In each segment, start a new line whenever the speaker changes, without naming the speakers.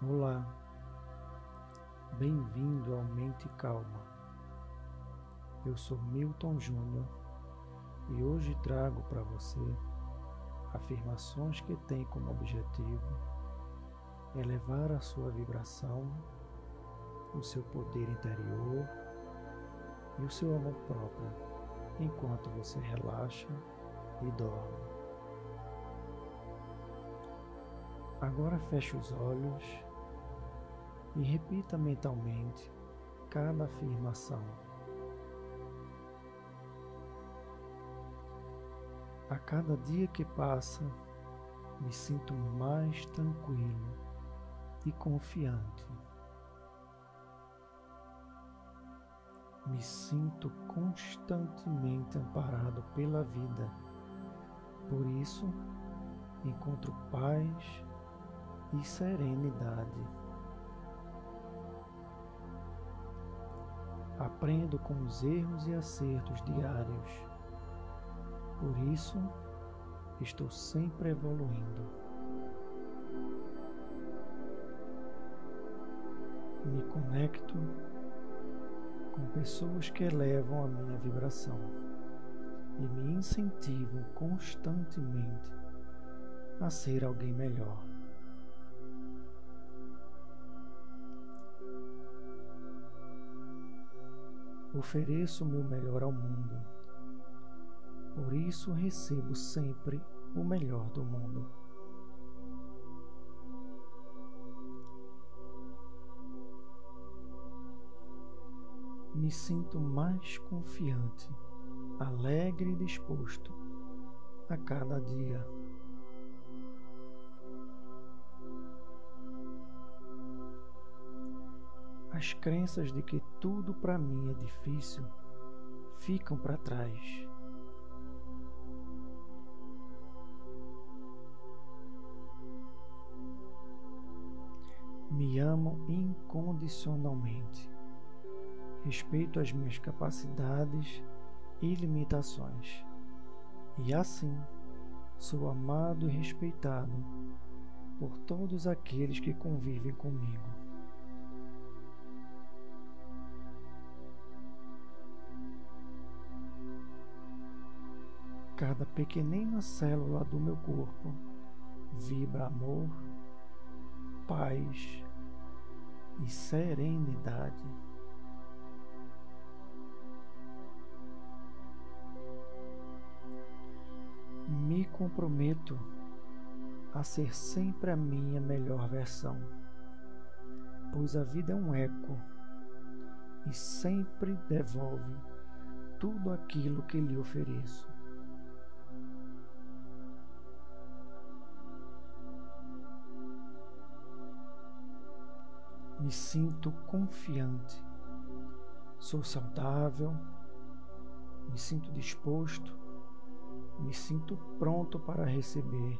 Olá, bem-vindo ao Mente Calma. Eu sou Milton Júnior e hoje trago para você afirmações que têm como objetivo elevar a sua vibração, o seu poder interior e o seu amor próprio enquanto você relaxa e dorme. Agora feche os olhos e repita mentalmente cada afirmação. A cada dia que passa, me sinto mais tranquilo e confiante. Me sinto constantemente amparado pela vida. Por isso, encontro paz e serenidade. Aprendo com os erros e acertos diários. Por isso, estou sempre evoluindo. Me conecto com pessoas que elevam a minha vibração e me incentivam constantemente a ser alguém melhor. Ofereço o meu melhor ao mundo. Por isso recebo sempre o melhor do mundo. Me sinto mais confiante, alegre e disposto a cada dia. As crenças de que tudo para mim é difícil ficam para trás. Me amo incondicionalmente. Respeito as minhas capacidades e limitações. E assim, sou amado e respeitado por todos aqueles que convivem comigo. Cada pequenina célula do meu corpo vibra amor, paz e serenidade. Me comprometo a ser sempre a minha melhor versão, pois a vida é um eco e sempre devolve tudo aquilo que lhe ofereço. Me sinto confiante, sou saudável, me sinto disposto, me sinto pronto para receber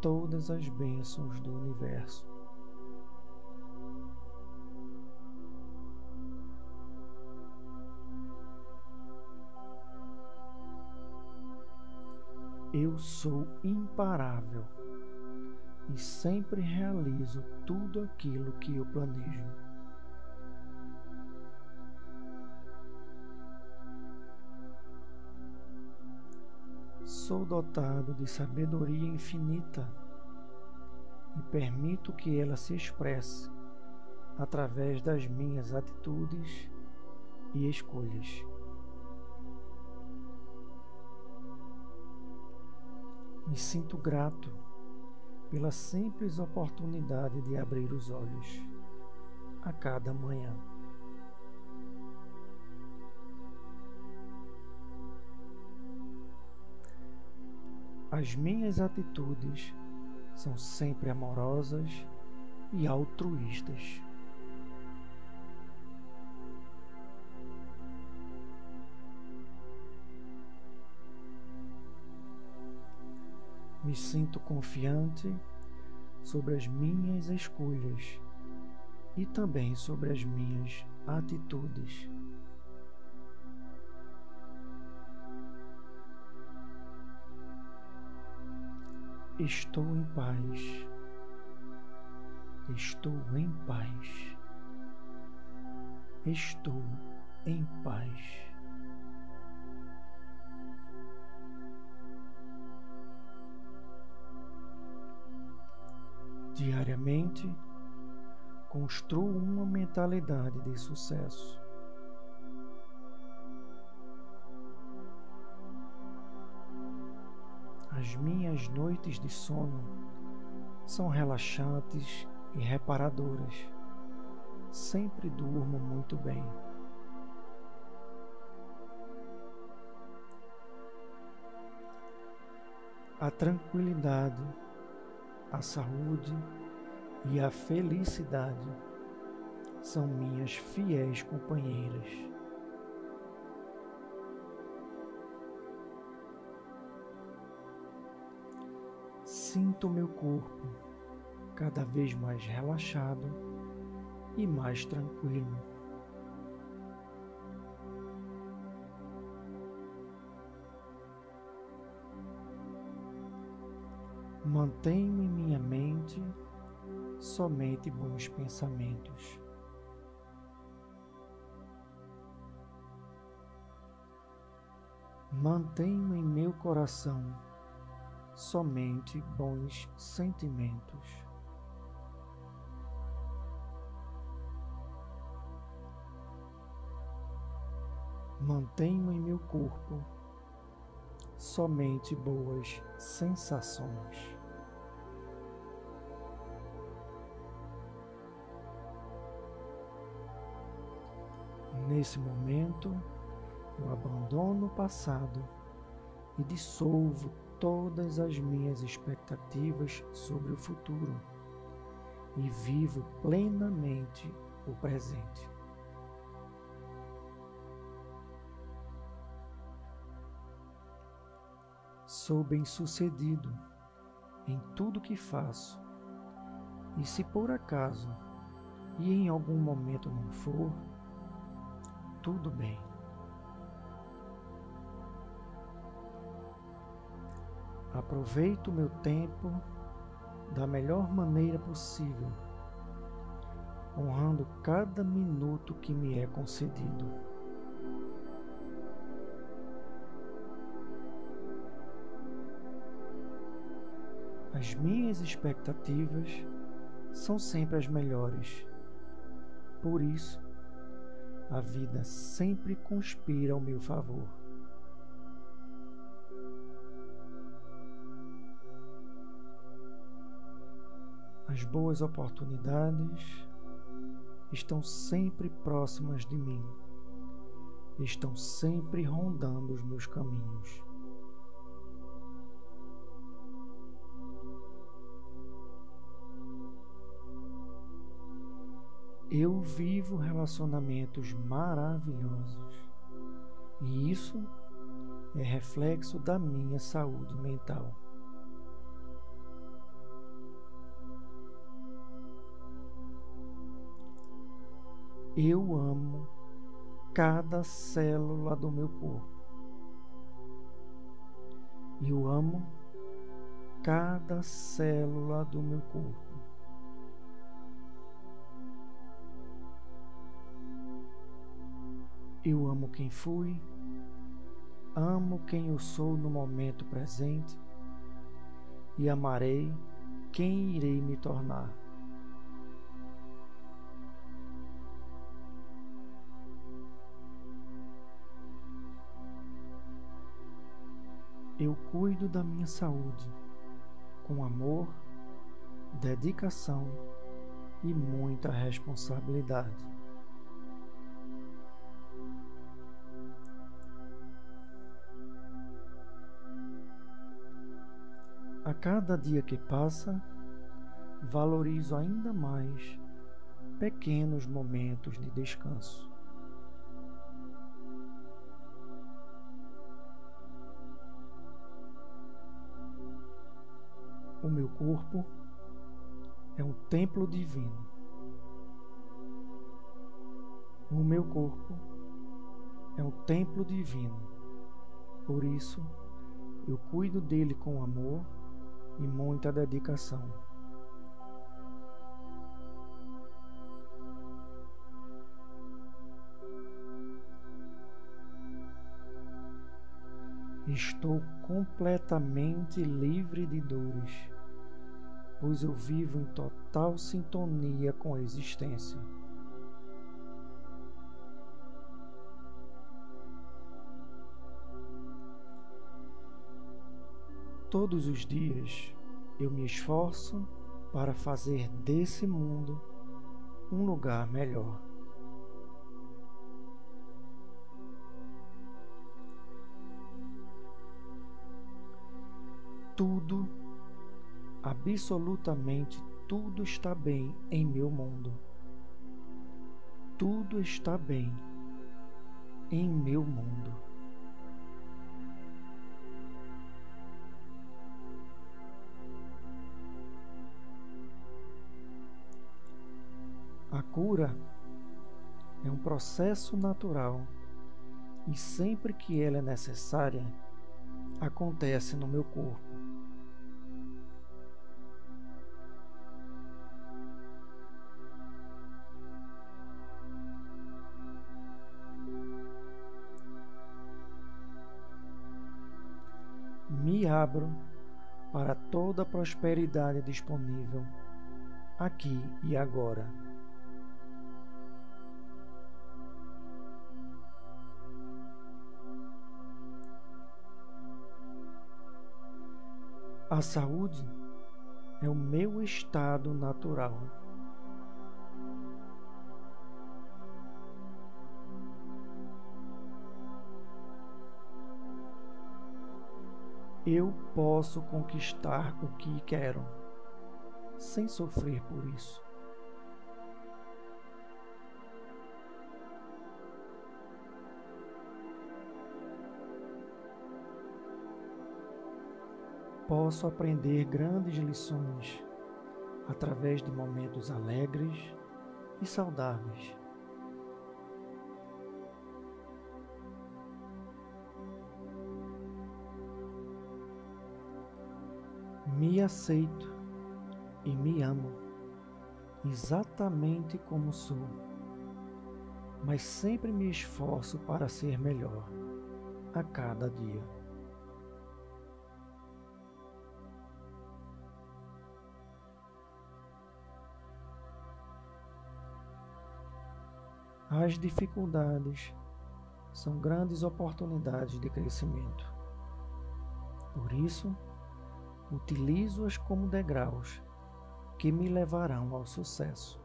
todas as bênçãos do universo. Eu sou imparável e sempre realizo tudo aquilo que eu planejo. Sou dotado de sabedoria infinita e permito que ela se expresse através das minhas atitudes e escolhas. Me sinto grato pela simples oportunidade de abrir os olhos a cada manhã. As minhas atitudes são sempre amorosas e altruístas. Me sinto confiante sobre as minhas escolhas e também sobre as minhas atitudes. Estou em paz. Estou em paz. Estou em paz. Diariamente, construo uma mentalidade de sucesso. As minhas noites de sono são relaxantes e reparadoras. Sempre durmo muito bem. A tranquilidade, a saúde e a felicidade são minhas fiéis companheiras. Sinto meu corpo cada vez mais relaxado e mais tranquilo. Mantenho em minha mente somente bons pensamentos. Mantenho em meu coração somente bons sentimentos. Mantenho em meu corpo somente boas sensações. Nesse momento, eu abandono o passado e dissolvo todas as minhas expectativas sobre o futuro e vivo plenamente o presente. Sou bem-sucedido em tudo que faço, e se por acaso e em algum momento não for, tudo bem. Aproveito meu tempo da melhor maneira possível, honrando cada minuto que me é concedido. As minhas expectativas são sempre as melhores. Por isso, a vida sempre conspira ao meu favor. As boas oportunidades estão sempre próximas de mim, estão sempre rondando os meus caminhos. Eu vivo relacionamentos maravilhosos e isso é reflexo da minha saúde mental. Eu amo cada célula do meu corpo. Eu amo cada célula do meu corpo. Eu amo quem fui, amo quem eu sou no momento presente e amarei quem irei me tornar. eu cuido da minha saúde com amor, dedicação e muita responsabilidade. A cada dia que passa, valorizo ainda mais pequenos momentos de descanso. O meu corpo é um templo divino. O meu corpo é um templo divino. Por isso, eu cuido dele com amor e muita dedicação. Estou completamente livre de dores, pois eu vivo em total sintonia com a existência. Todos os dias eu me esforço para fazer desse mundo um lugar melhor. Tudo, absolutamente tudo está bem em meu mundo. Tudo está bem em meu mundo. A cura é um processo natural e sempre que ela é necessária, acontece no meu corpo. Me abro para toda a prosperidade disponível aqui e agora. A saúde é o meu estado natural. Eu posso conquistar o que quero, sem sofrer por isso. Posso aprender grandes lições através de momentos alegres e saudáveis. Me aceito e me amo exatamente como sou, mas sempre me esforço para ser melhor a cada dia. As dificuldades são grandes oportunidades de crescimento. Por isso, utilizo-as como degraus que me levarão ao sucesso.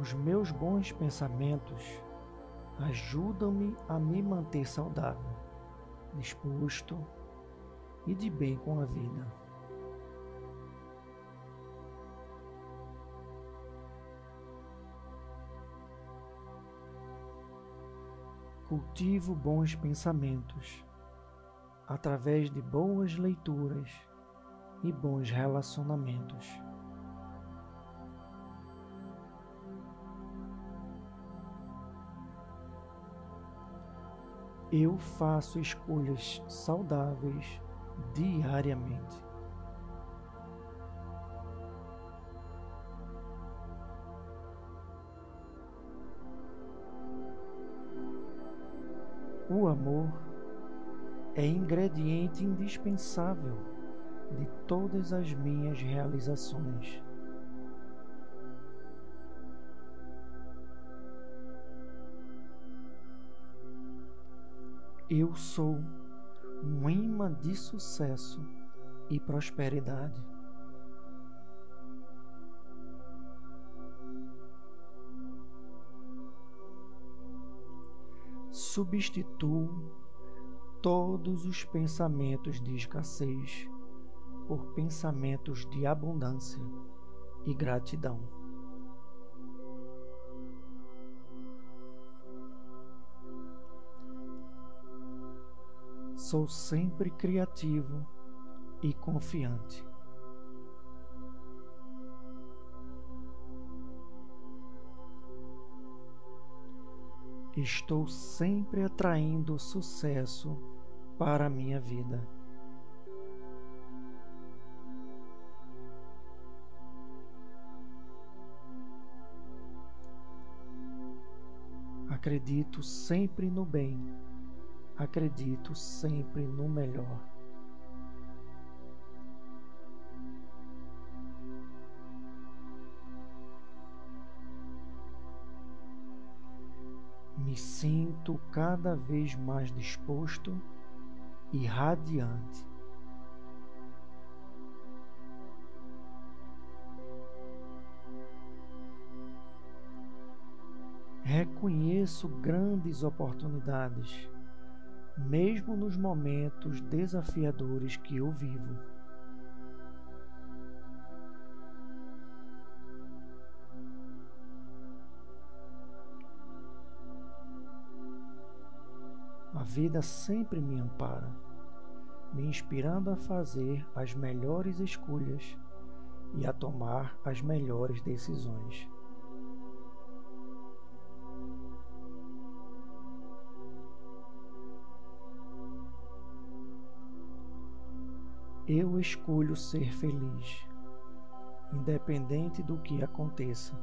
Os meus bons pensamentos ajudam-me a me manter saudável, disposto e de bem com a vida. Cultivo bons pensamentos através de boas leituras e bons relacionamentos. Eu faço escolhas saudáveis diariamente. O amor é ingrediente indispensável de todas as minhas realizações. Eu sou um imã de sucesso e prosperidade. Substituo todos os pensamentos de escassez por pensamentos de abundância e gratidão. sou sempre criativo e confiante. Estou sempre atraindo sucesso para a minha vida. Acredito sempre no bem acredito sempre no melhor. Me sinto cada vez mais disposto e radiante. Reconheço grandes oportunidades, mesmo nos momentos desafiadores que eu vivo. A vida sempre me ampara, me inspirando a fazer as melhores escolhas e a tomar as melhores decisões. Eu escolho ser feliz, independente do que aconteça.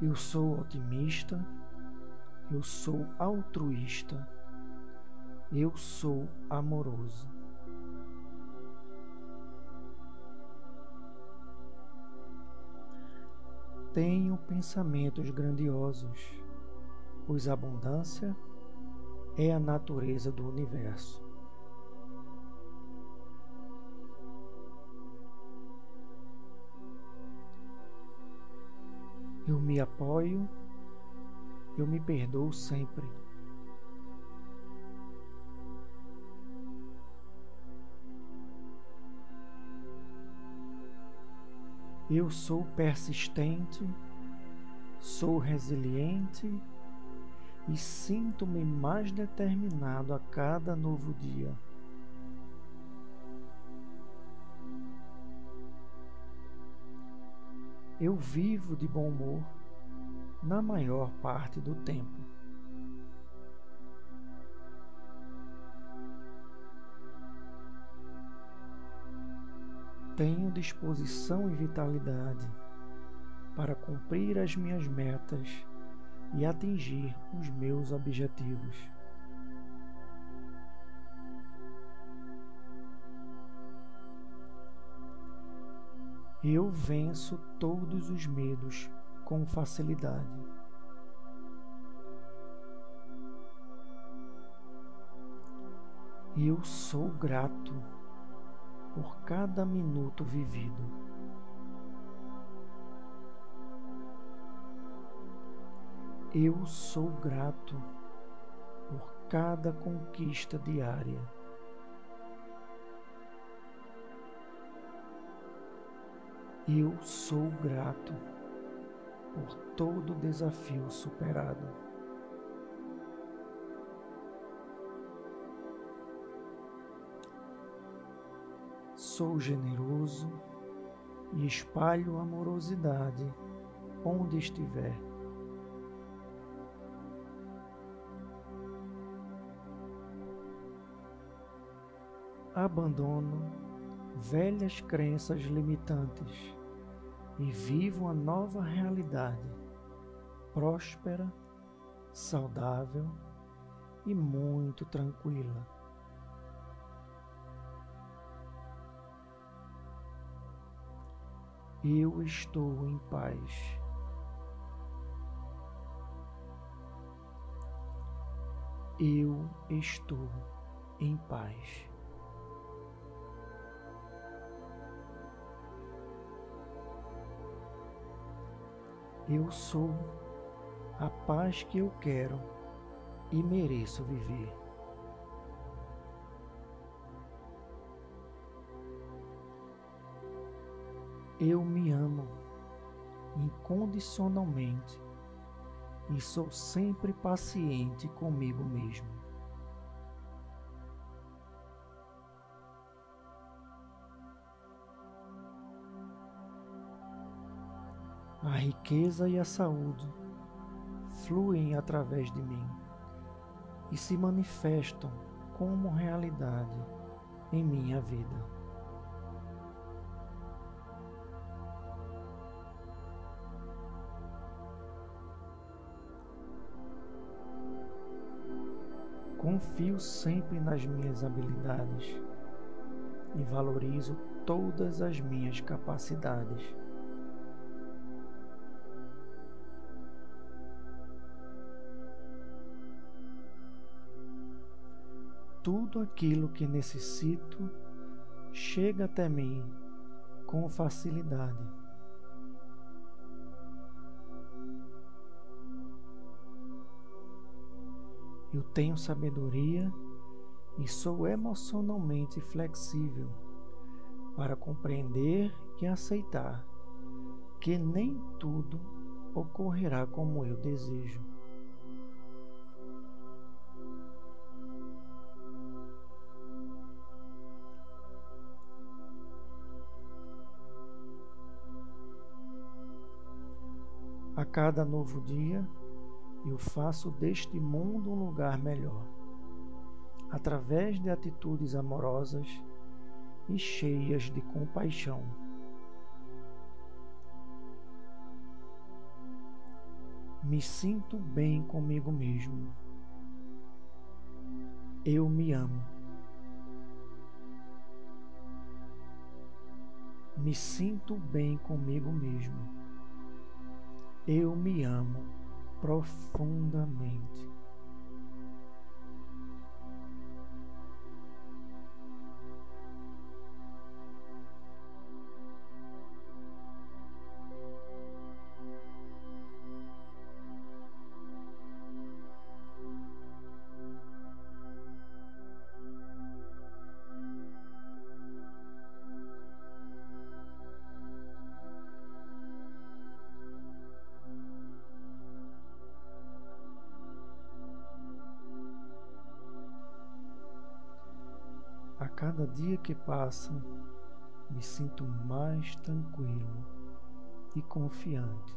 Eu sou otimista, eu sou altruísta, eu sou amoroso. Tenho pensamentos grandiosos pois a abundância é a natureza do universo. Eu me apoio, eu me perdoo sempre. Eu sou persistente, sou resiliente e sinto-me mais determinado a cada novo dia. Eu vivo de bom humor na maior parte do tempo. Tenho disposição e vitalidade para cumprir as minhas metas e atingir os meus objetivos. Eu venço todos os medos com facilidade. Eu sou grato por cada minuto vivido. Eu sou grato por cada conquista diária. Eu sou grato por todo desafio superado. Sou generoso e espalho amorosidade onde estiver. Abandono velhas crenças limitantes e vivo uma nova realidade próspera, saudável e muito tranquila. Eu estou em paz. Eu estou em paz. Eu sou a paz que eu quero e mereço viver. Eu me amo incondicionalmente e sou sempre paciente comigo mesmo. A riqueza e a saúde fluem através de mim e se manifestam como realidade em minha vida. Confio sempre nas minhas habilidades e valorizo todas as minhas capacidades. Tudo aquilo que necessito chega até mim com facilidade. Eu tenho sabedoria e sou emocionalmente flexível para compreender e aceitar que nem tudo ocorrerá como eu desejo. Cada novo dia, eu faço deste mundo um lugar melhor, através de atitudes amorosas e cheias de compaixão. Me sinto bem comigo mesmo. Eu me amo. Me sinto bem comigo mesmo. Eu me amo profundamente. Dia que passa, me sinto mais tranquilo e confiante.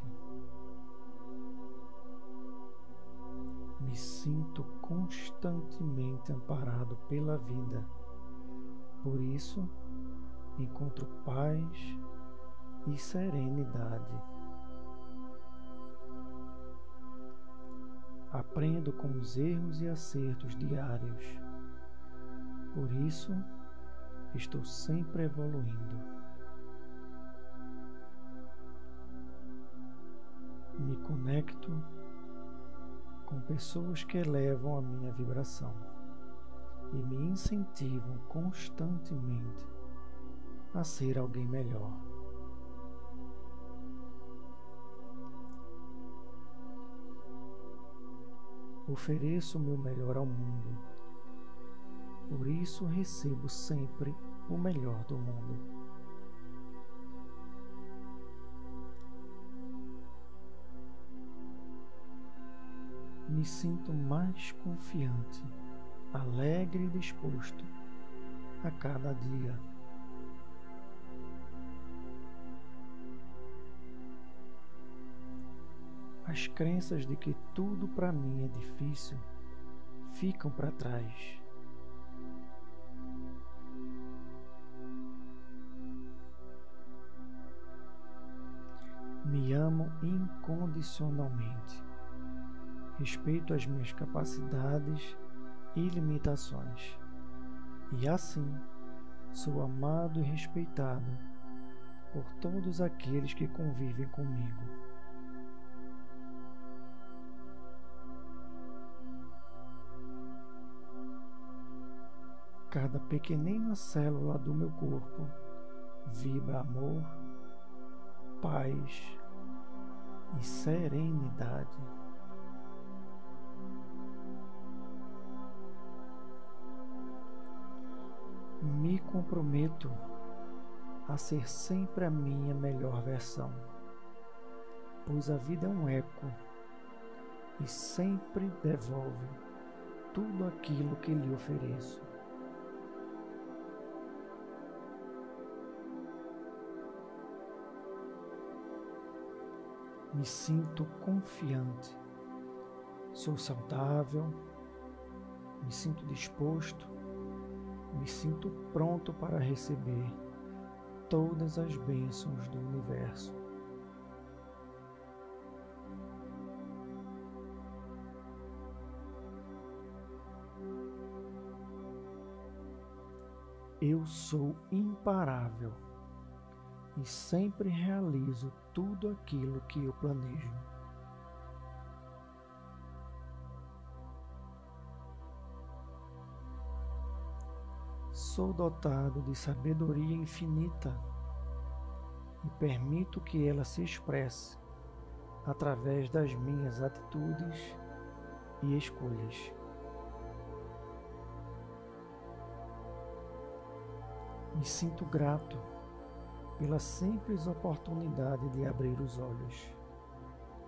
Me sinto constantemente amparado pela vida. Por isso, encontro paz e serenidade. Aprendo com os erros e acertos diários. Por isso, estou sempre evoluindo. Me conecto com pessoas que elevam a minha vibração e me incentivam constantemente a ser alguém melhor. Ofereço o meu melhor ao mundo por isso recebo sempre o melhor do mundo. Me sinto mais confiante, alegre e disposto a cada dia. As crenças de que tudo para mim é difícil ficam para trás. Amo incondicionalmente. Respeito as minhas capacidades e limitações. E assim, sou amado e respeitado por todos aqueles que convivem comigo. Cada pequenina célula do meu corpo vibra amor paz e serenidade. Me comprometo a ser sempre a minha melhor versão, pois a vida é um eco e sempre devolve tudo aquilo que lhe ofereço. me sinto confiante, sou saudável, me sinto disposto, me sinto pronto para receber todas as bênçãos do universo. Eu sou imparável e sempre realizo tudo aquilo que eu planejo. Sou dotado de sabedoria infinita e permito que ela se expresse através das minhas atitudes e escolhas. Me sinto grato pela simples oportunidade de abrir os olhos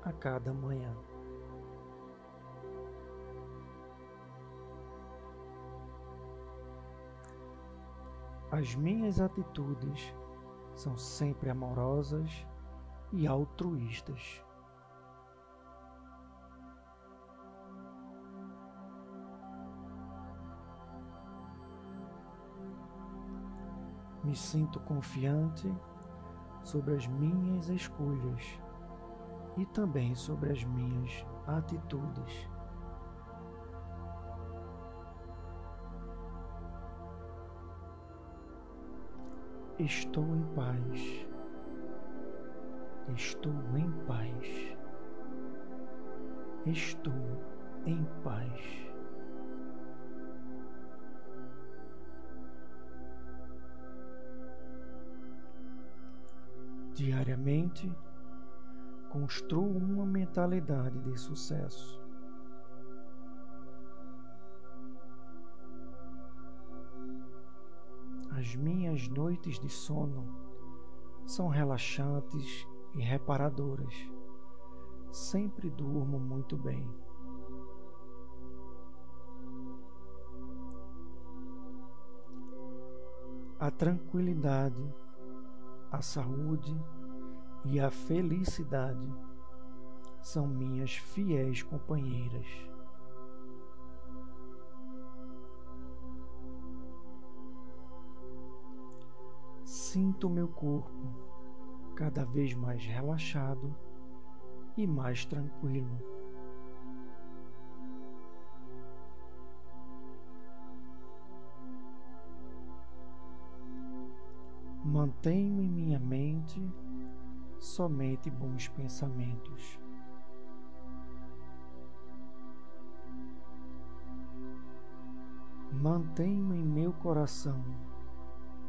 a cada manhã. As minhas atitudes são sempre amorosas e altruístas. Me sinto confiante sobre as minhas escolhas e também sobre as minhas atitudes. Estou em paz. Estou em paz. Estou em paz. Diariamente, construo uma mentalidade de sucesso. As minhas noites de sono são relaxantes e reparadoras. Sempre durmo muito bem. A tranquilidade a saúde e a felicidade são minhas fiéis companheiras. Sinto meu corpo cada vez mais relaxado e mais tranquilo. Mantenho em minha mente somente bons pensamentos. Mantenho em meu coração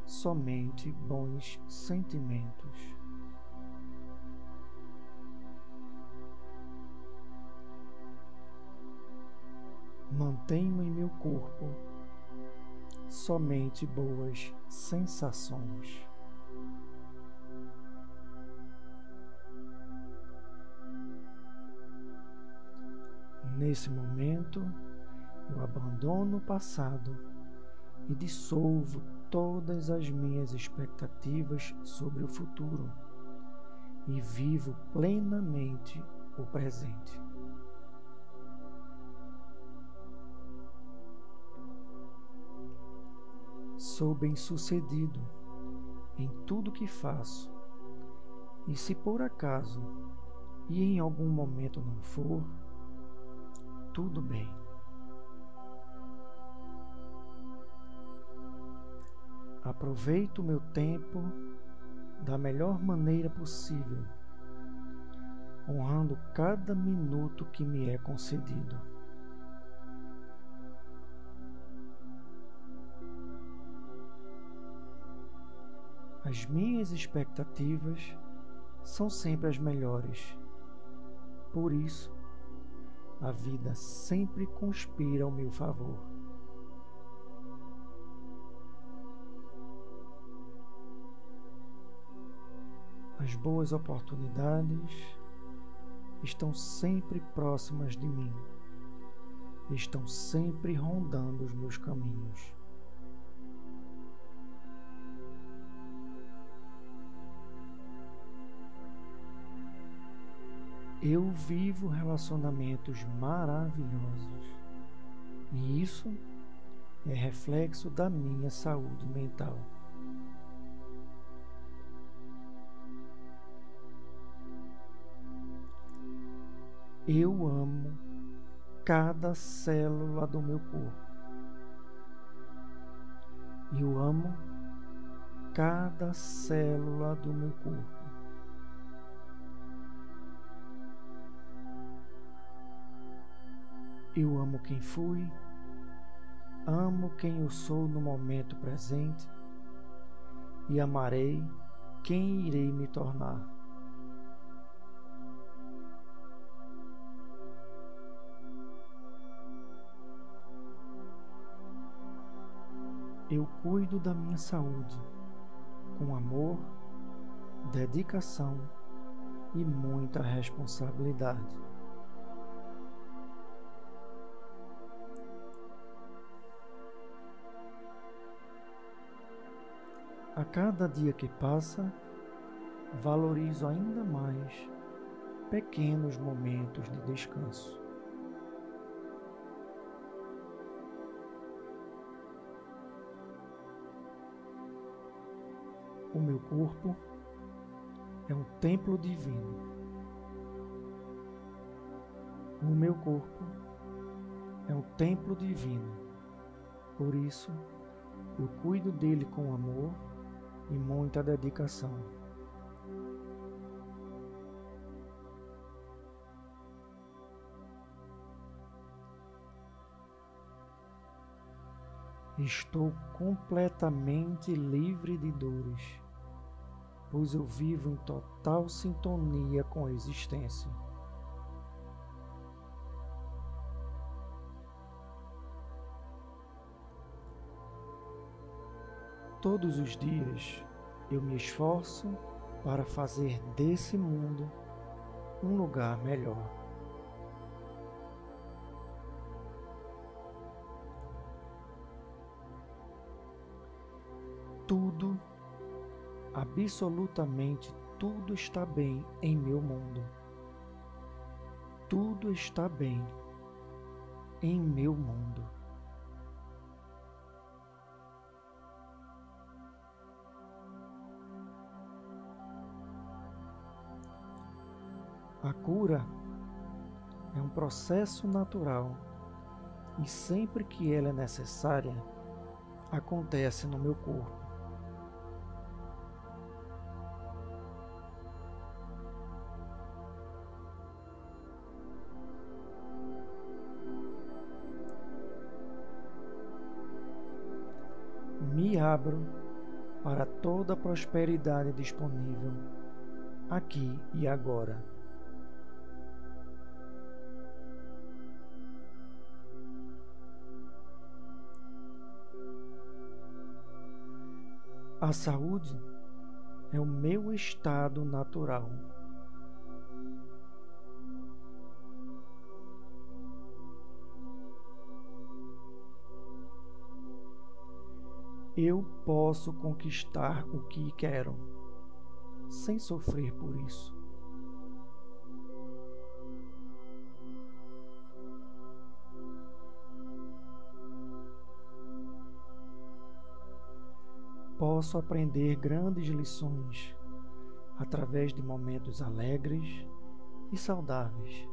somente bons sentimentos. Mantenho em meu corpo somente boas sensações. Nesse momento, eu abandono o passado e dissolvo todas as minhas expectativas sobre o futuro e vivo plenamente o presente. Sou bem-sucedido em tudo que faço, e se por acaso e em algum momento não for, tudo bem. Aproveito o meu tempo da melhor maneira possível, honrando cada minuto que me é concedido. As minhas expectativas são sempre as melhores. Por isso, a vida sempre conspira ao meu favor. As boas oportunidades estão sempre próximas de mim, estão sempre rondando os meus caminhos. Eu vivo relacionamentos maravilhosos e isso é reflexo da minha saúde mental. Eu amo cada célula do meu corpo. Eu amo cada célula do meu corpo. Eu amo quem fui, amo quem eu sou no momento presente e amarei quem irei me tornar. Eu cuido da minha saúde com amor, dedicação e muita responsabilidade. A cada dia que passa, valorizo ainda mais pequenos momentos de descanso. O meu corpo é um templo divino. O meu corpo é um templo divino. Por isso, eu cuido dele com amor e muita dedicação. Estou completamente livre de dores, pois eu vivo em total sintonia com a existência. Todos os dias eu me esforço para fazer desse mundo um lugar melhor. tudo, absolutamente tudo está bem em meu mundo. Tudo está bem em meu mundo. A cura é um processo natural e sempre que ela é necessária, acontece no meu corpo. me abro para toda a prosperidade disponível aqui e agora. A saúde é o meu estado natural. eu posso conquistar o que quero, sem sofrer por isso. Posso aprender grandes lições através de momentos alegres e saudáveis.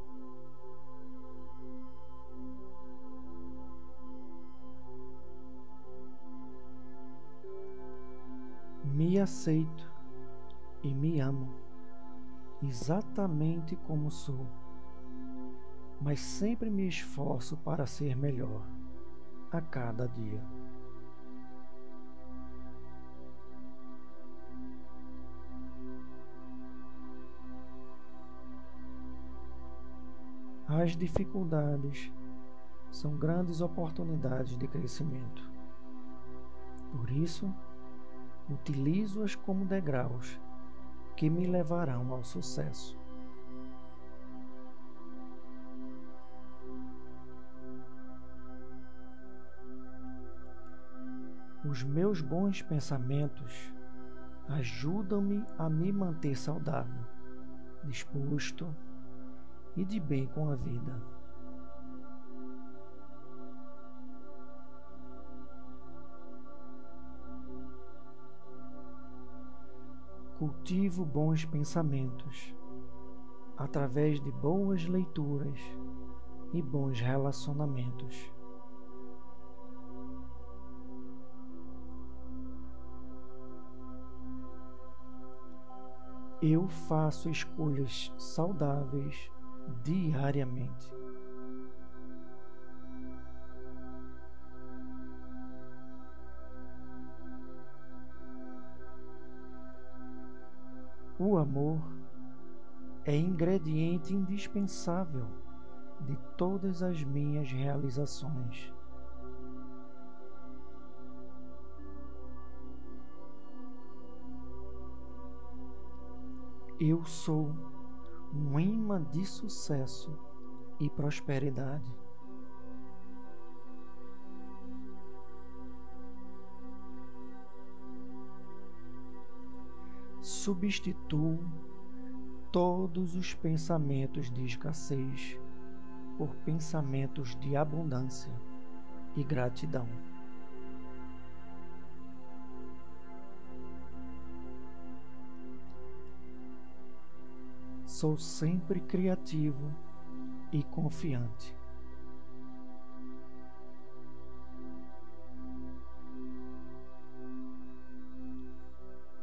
me aceito e me amo exatamente como sou, mas sempre me esforço para ser melhor a cada dia. As dificuldades são grandes oportunidades de crescimento. Por isso, utilizo-as como degraus que me levarão ao sucesso. Os meus bons pensamentos ajudam-me a me manter saudável, disposto e de bem com a vida. Cultivo bons pensamentos através de boas leituras e bons relacionamentos. Eu faço escolhas saudáveis diariamente. O amor é ingrediente indispensável de todas as minhas realizações. Eu sou um imã de sucesso e prosperidade. Substituo todos os pensamentos de escassez por pensamentos de abundância e gratidão. Sou sempre criativo e confiante.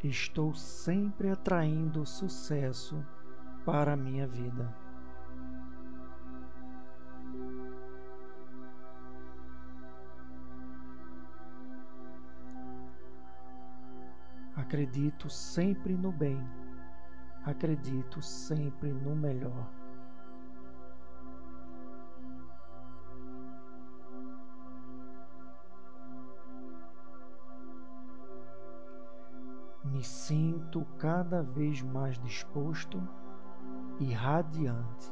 Estou sempre atraindo sucesso para a minha vida. Acredito sempre no bem acredito sempre no melhor. Me sinto cada vez mais disposto e radiante.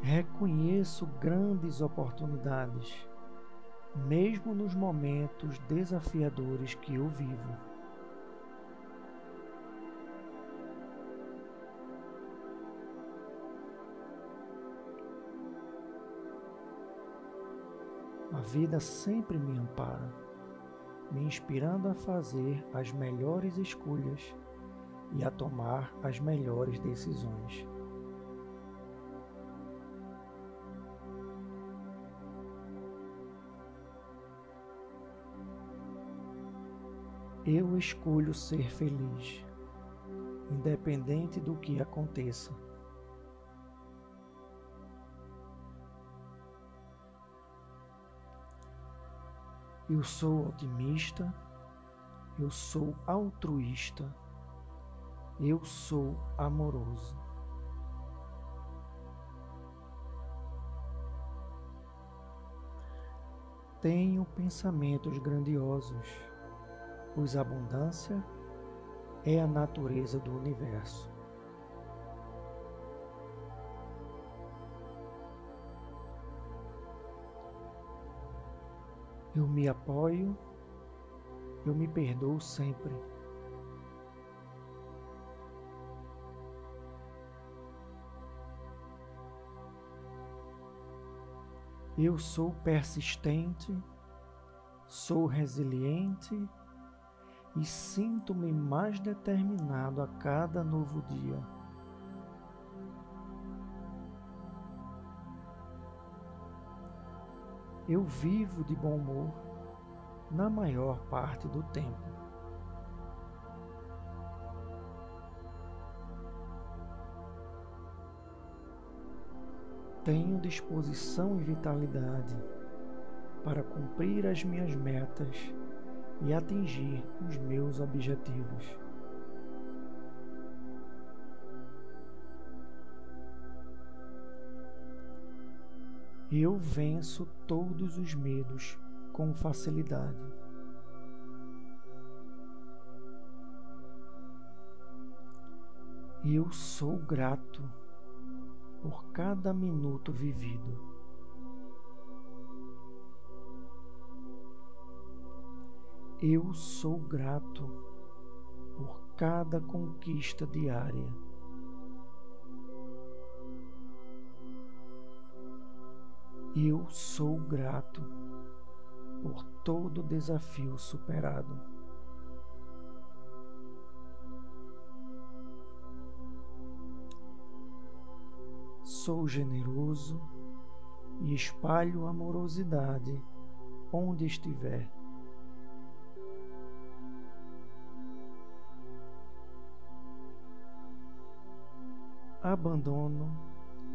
Reconheço grandes oportunidades mesmo nos momentos desafiadores que eu vivo. A vida sempre me ampara, me inspirando a fazer as melhores escolhas e a tomar as melhores decisões. Eu escolho ser feliz, independente do que aconteça. Eu sou otimista, eu sou altruísta, eu sou amoroso. Tenho pensamentos grandiosos pois abundância é a natureza do universo. Eu me apoio, eu me perdoo sempre. Eu sou persistente, sou resiliente e sinto-me mais determinado a cada novo dia. Eu vivo de bom humor na maior parte do tempo. Tenho disposição e vitalidade para cumprir as minhas metas e atingir os meus objetivos. Eu venço todos os medos com facilidade. Eu sou grato por cada minuto vivido. Eu sou grato por cada conquista diária. Eu sou grato por todo desafio superado. Sou generoso e espalho amorosidade onde estiver. Abandono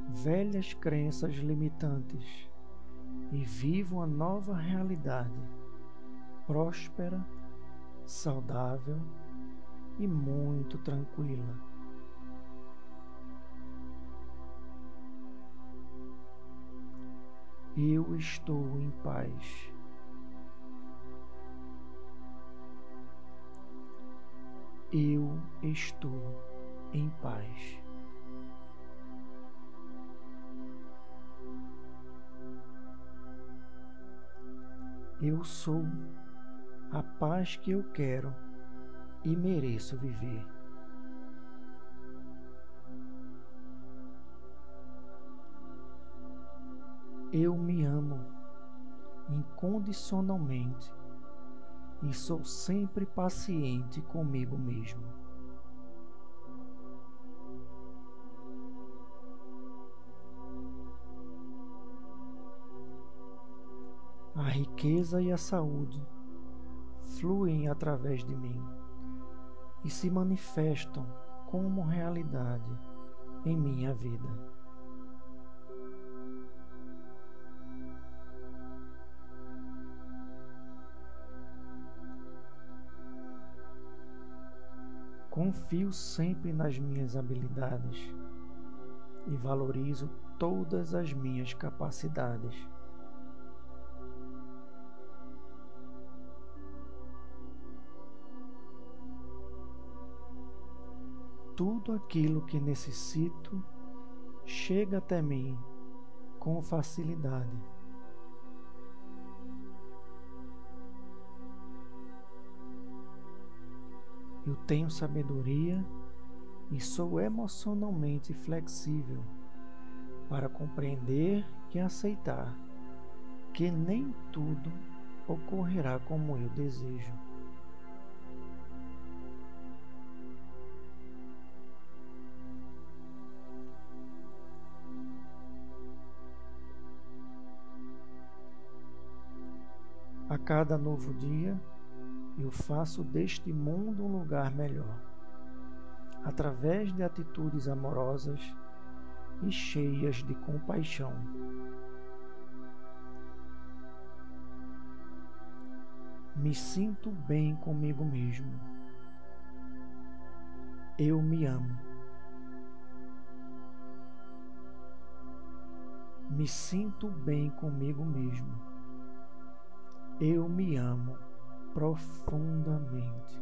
velhas crenças limitantes e vivo uma nova realidade próspera, saudável e muito tranquila. Eu estou em paz. Eu estou em paz. Eu sou a paz que eu quero e mereço viver. Eu me amo incondicionalmente e sou sempre paciente comigo mesmo. A riqueza e a saúde fluem através de mim e se manifestam como realidade em minha vida. Confio sempre nas minhas habilidades e valorizo todas as minhas capacidades. Tudo aquilo que necessito chega até mim com facilidade. Eu tenho sabedoria e sou emocionalmente flexível para compreender e aceitar que nem tudo ocorrerá como eu desejo. Cada novo dia, eu faço deste mundo um lugar melhor, através de atitudes amorosas e cheias de compaixão. Me sinto bem comigo mesmo. Eu me amo. Me sinto bem comigo mesmo. Eu me amo profundamente.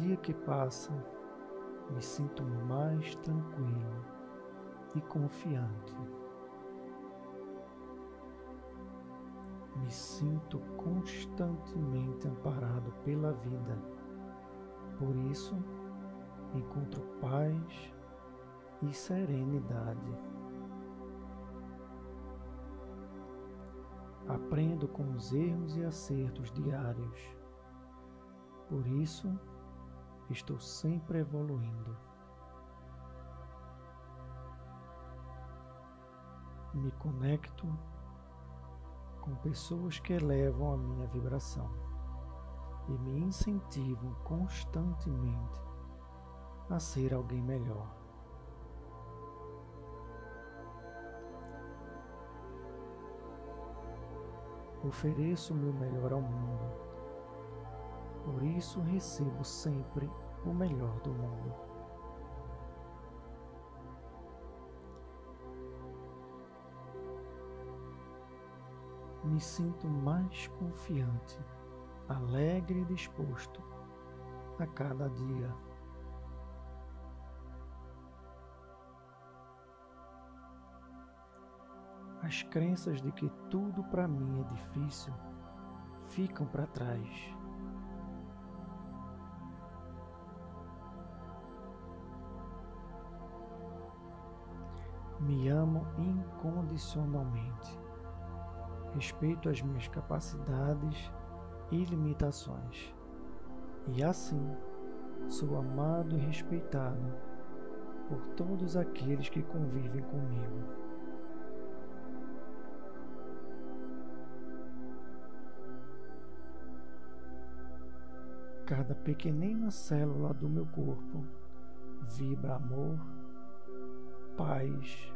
Dia que passa, me sinto mais tranquilo e confiante. Me sinto constantemente amparado pela vida. Por isso, encontro paz e serenidade. Aprendo com os erros e acertos diários por isso, estou sempre evoluindo. Me conecto com pessoas que elevam a minha vibração e me incentivam constantemente a ser alguém melhor. Ofereço o meu melhor ao mundo por isso recebo sempre o melhor do mundo. Me sinto mais confiante, alegre e disposto a cada dia. As crenças de que tudo para mim é difícil ficam para trás. Me amo incondicionalmente. Respeito as minhas capacidades e limitações. E assim, sou amado e respeitado por todos aqueles que convivem comigo. Cada pequenina célula do meu corpo vibra amor, paz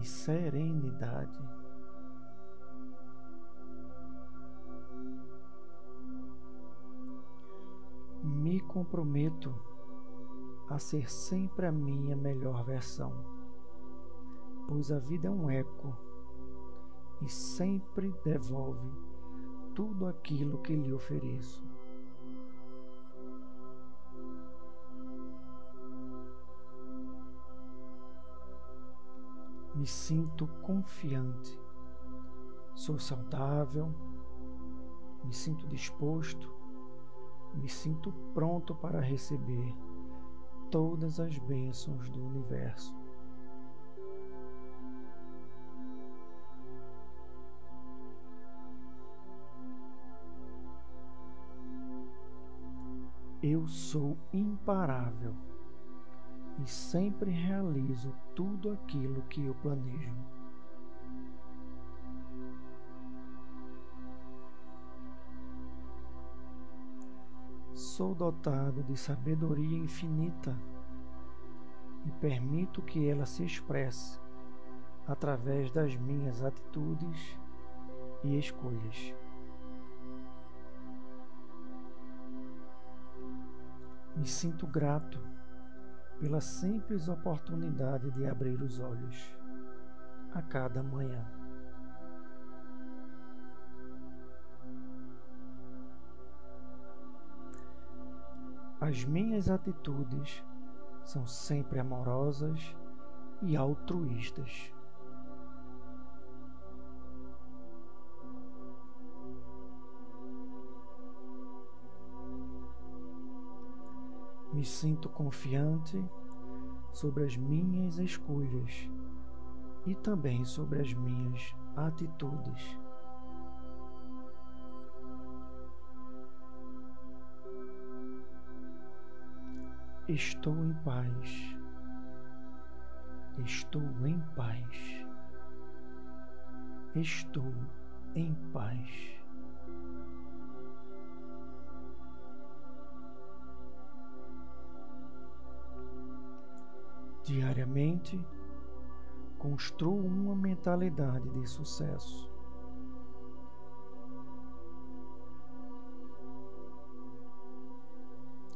e serenidade. Me comprometo a ser sempre a minha melhor versão, pois a vida é um eco e sempre devolve tudo aquilo que lhe ofereço. Me sinto confiante, sou saudável, me sinto disposto, me sinto pronto para receber todas as bênçãos do universo. Eu sou imparável e sempre realizo tudo aquilo que eu planejo. Sou dotado de sabedoria infinita e permito que ela se expresse através das minhas atitudes e escolhas. Me sinto grato pela simples oportunidade de abrir os olhos a cada manhã. As minhas atitudes são sempre amorosas e altruístas. Me sinto confiante sobre as minhas escolhas e também sobre as minhas atitudes. Estou em paz. Estou em paz. Estou em paz. Diariamente, construo uma mentalidade de sucesso.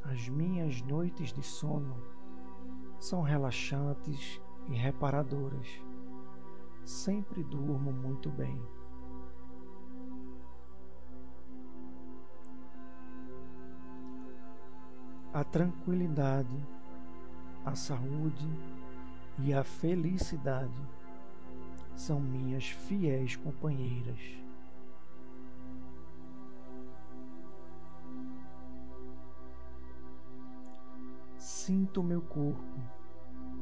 As minhas noites de sono são relaxantes e reparadoras. Sempre durmo muito bem. A tranquilidade a saúde e a felicidade são minhas fiéis companheiras. Sinto meu corpo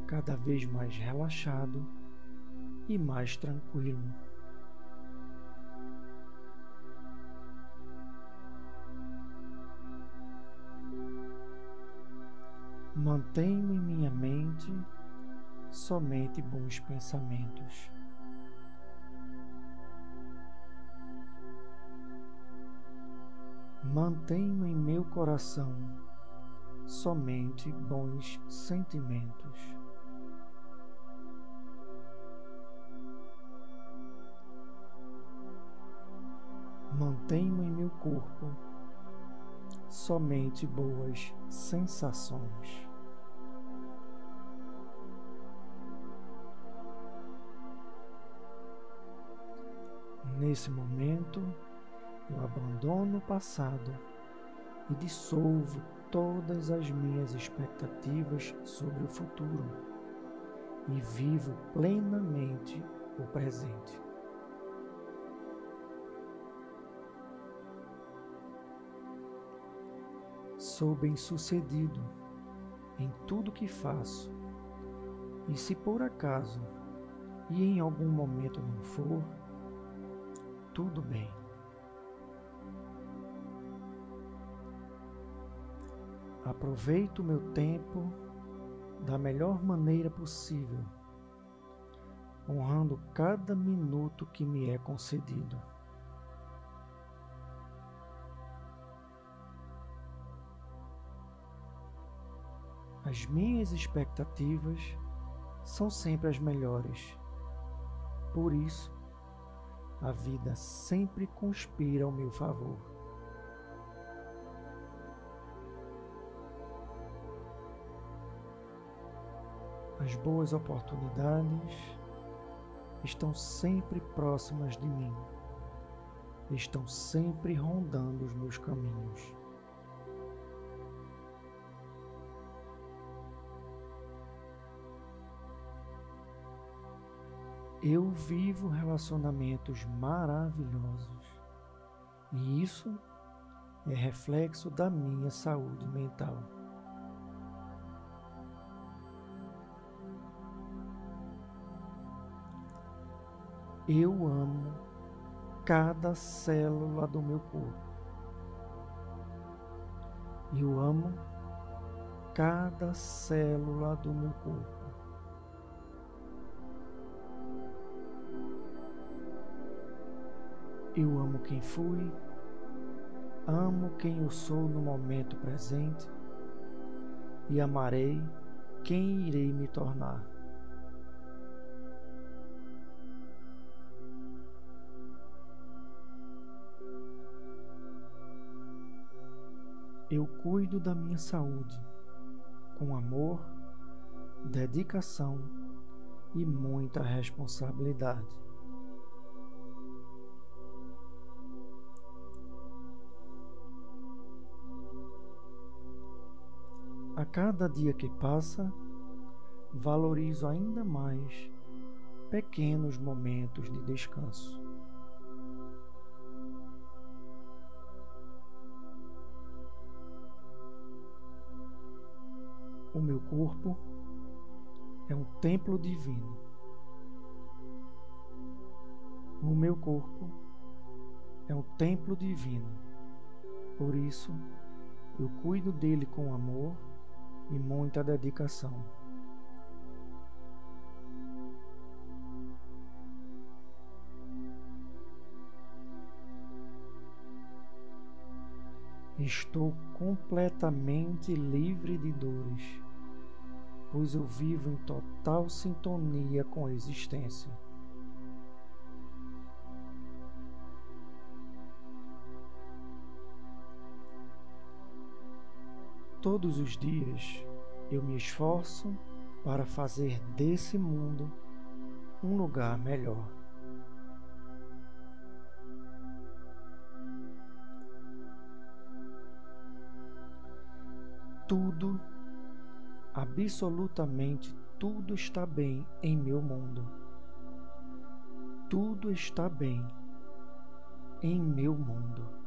cada vez mais relaxado e mais tranquilo. Mantenho em minha mente somente bons pensamentos. Mantenho em meu coração somente bons sentimentos. Mantenho em meu corpo somente boas sensações. Nesse momento, eu abandono o passado e dissolvo todas as minhas expectativas sobre o futuro e vivo plenamente o presente. Sou bem-sucedido em tudo que faço, e se por acaso e em algum momento não for, tudo bem. Aproveito o meu tempo da melhor maneira possível, honrando cada minuto que me é concedido. As minhas expectativas são sempre as melhores. Por isso, a vida sempre conspira ao meu favor. As boas oportunidades estão sempre próximas de mim, estão sempre rondando os meus caminhos. Eu vivo relacionamentos maravilhosos e isso é reflexo da minha saúde mental. Eu amo cada célula do meu corpo. Eu amo cada célula do meu corpo. Eu amo quem fui, amo quem eu sou no momento presente e amarei quem irei me tornar. Eu cuido da minha saúde com amor, dedicação e muita responsabilidade. A cada dia que passa, valorizo ainda mais pequenos momentos de descanso. O meu corpo é um templo divino. O meu corpo é um templo divino. Por isso, eu cuido dele com amor e muita dedicação. Estou completamente livre de dores, pois eu vivo em total sintonia com a existência. Todos os dias eu me esforço para fazer desse mundo um lugar melhor. Tudo, absolutamente tudo está bem em meu mundo. Tudo está bem em meu mundo.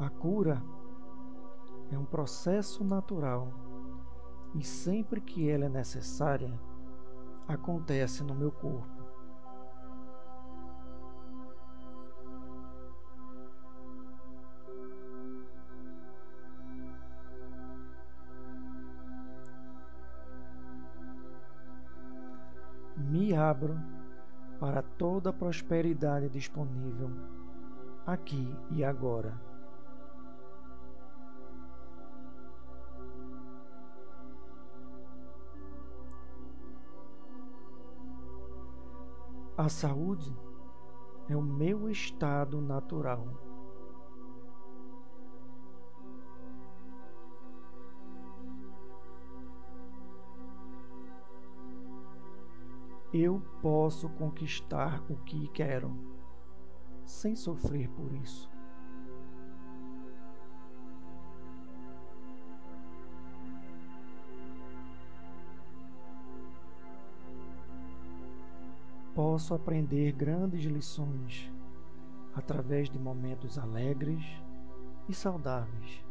A cura é um processo natural e sempre que ela é necessária, acontece no meu corpo. Me abro para toda a prosperidade disponível aqui e agora. A saúde é o meu estado natural. Eu posso conquistar o que quero, sem sofrer por isso. Posso aprender grandes lições através de momentos alegres e saudáveis.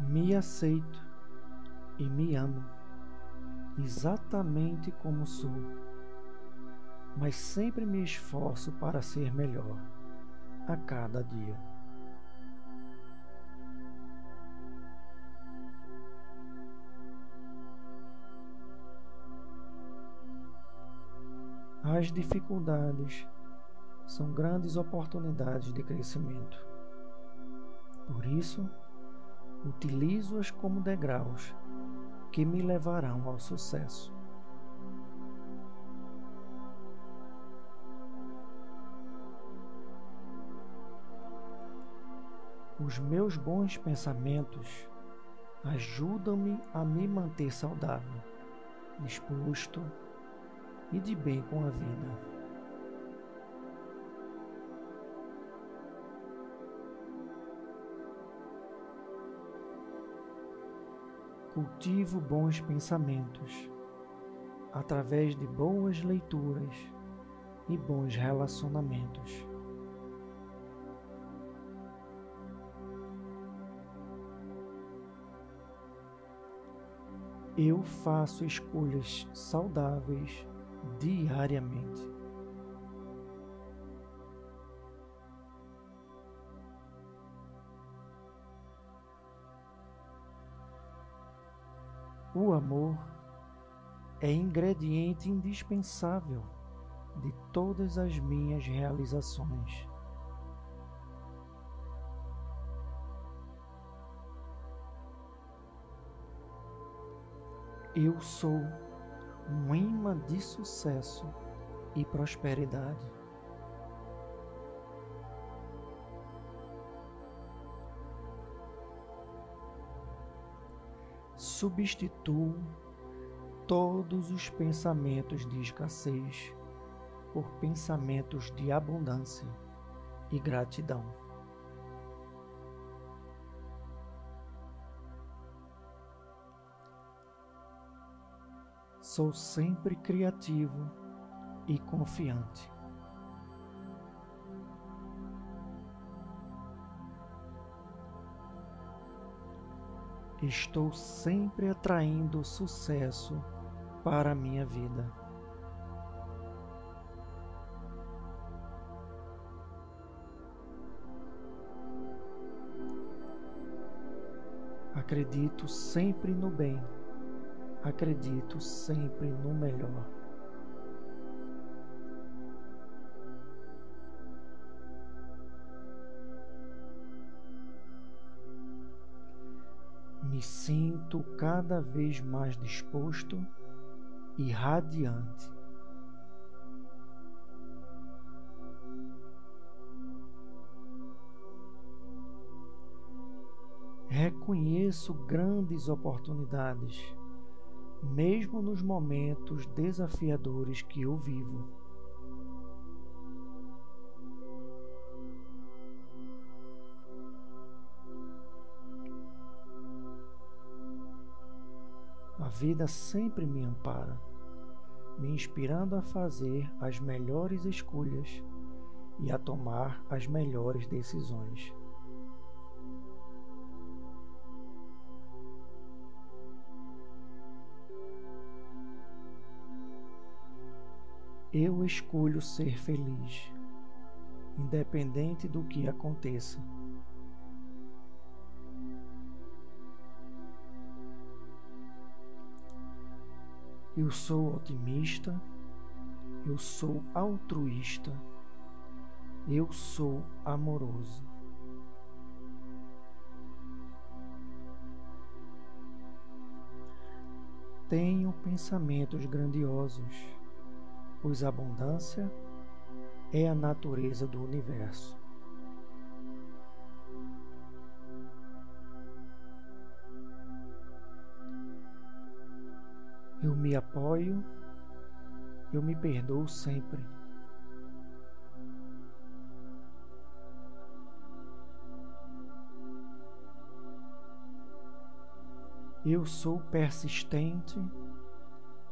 Me aceito e me amo exatamente como sou, mas sempre me esforço para ser melhor a cada dia. As dificuldades são grandes oportunidades de crescimento. Por isso, utilizo-as como degraus que me levarão ao sucesso. Os meus bons pensamentos ajudam-me a me manter saudável, disposto e de bem com a vida. Cultivo bons pensamentos através de boas leituras e bons relacionamentos. Eu faço escolhas saudáveis diariamente. O amor é ingrediente indispensável de todas as minhas realizações. Eu sou um imã de sucesso e prosperidade. Substituo todos os pensamentos de escassez por pensamentos de abundância e gratidão. Sou sempre criativo e confiante. Estou sempre atraindo sucesso para a minha vida. Acredito sempre no bem acredito sempre no melhor. Me sinto cada vez mais disposto e radiante. Reconheço grandes oportunidades mesmo nos momentos desafiadores que eu vivo. A vida sempre me ampara, me inspirando a fazer as melhores escolhas e a tomar as melhores decisões. Eu escolho ser feliz, independente do que aconteça. Eu sou otimista, eu sou altruísta, eu sou amoroso. Tenho pensamentos grandiosos pois a abundância é a natureza do universo. Eu me apoio, eu me perdoo sempre. Eu sou persistente,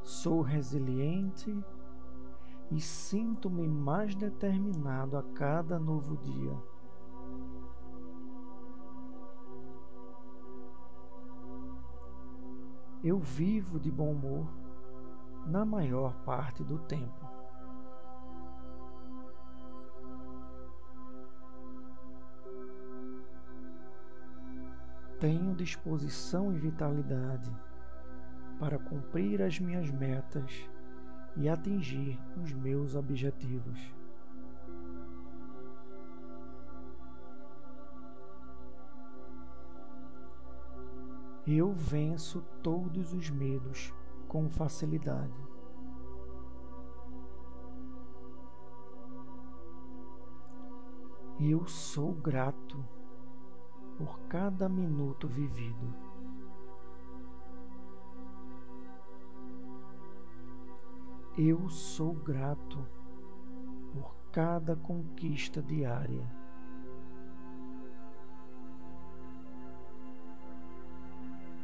sou resiliente e sinto-me mais determinado a cada novo dia. Eu vivo de bom humor na maior parte do tempo. Tenho disposição e vitalidade para cumprir as minhas metas e atingir os meus objetivos. Eu venço todos os medos com facilidade. Eu sou grato por cada minuto vivido. Eu sou grato por cada conquista diária.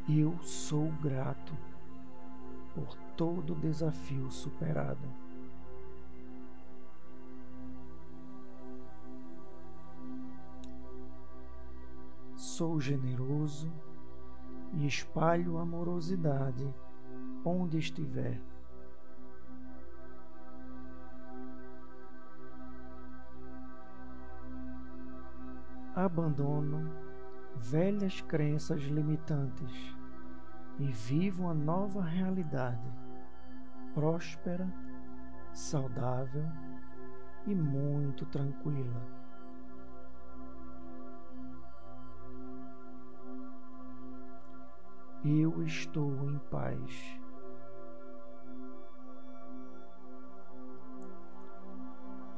Eu sou grato por todo desafio superado. Sou generoso e espalho amorosidade onde estiver. Abandono velhas crenças limitantes e viva uma nova realidade próspera, saudável e muito tranquila. Eu estou em paz.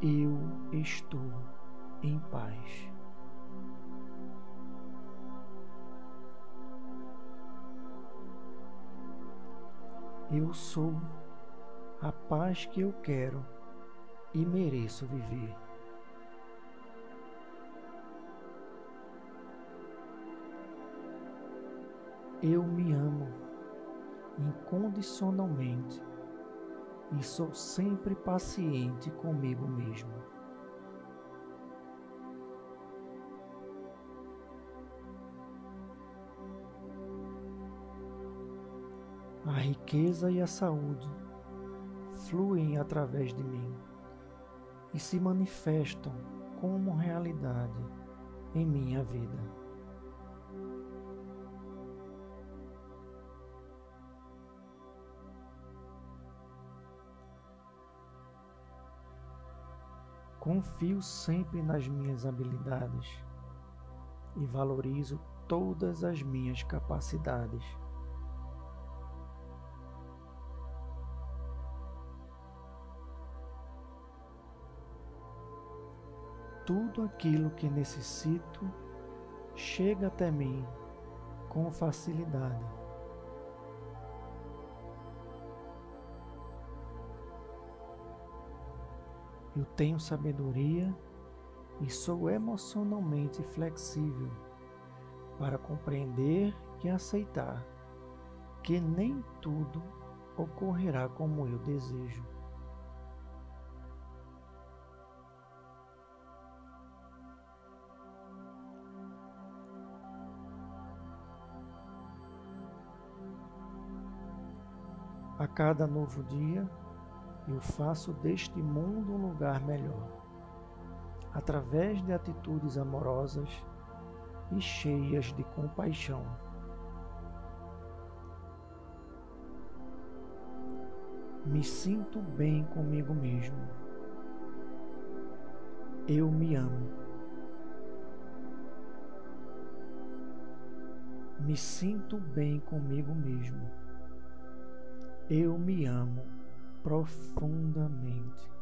Eu estou em paz. Eu sou a paz que eu quero e mereço viver. Eu me amo incondicionalmente e sou sempre paciente comigo mesmo. A riqueza e a saúde fluem através de mim e se manifestam como realidade em minha vida. Confio sempre nas minhas habilidades e valorizo todas as minhas capacidades. Tudo aquilo que necessito chega até mim com facilidade. Eu tenho sabedoria e sou emocionalmente flexível para compreender e aceitar que nem tudo ocorrerá como eu desejo. A cada novo dia, eu faço deste mundo um lugar melhor, através de atitudes amorosas e cheias de compaixão. Me sinto bem comigo mesmo. Eu me amo. Me sinto bem comigo mesmo. Eu me amo profundamente.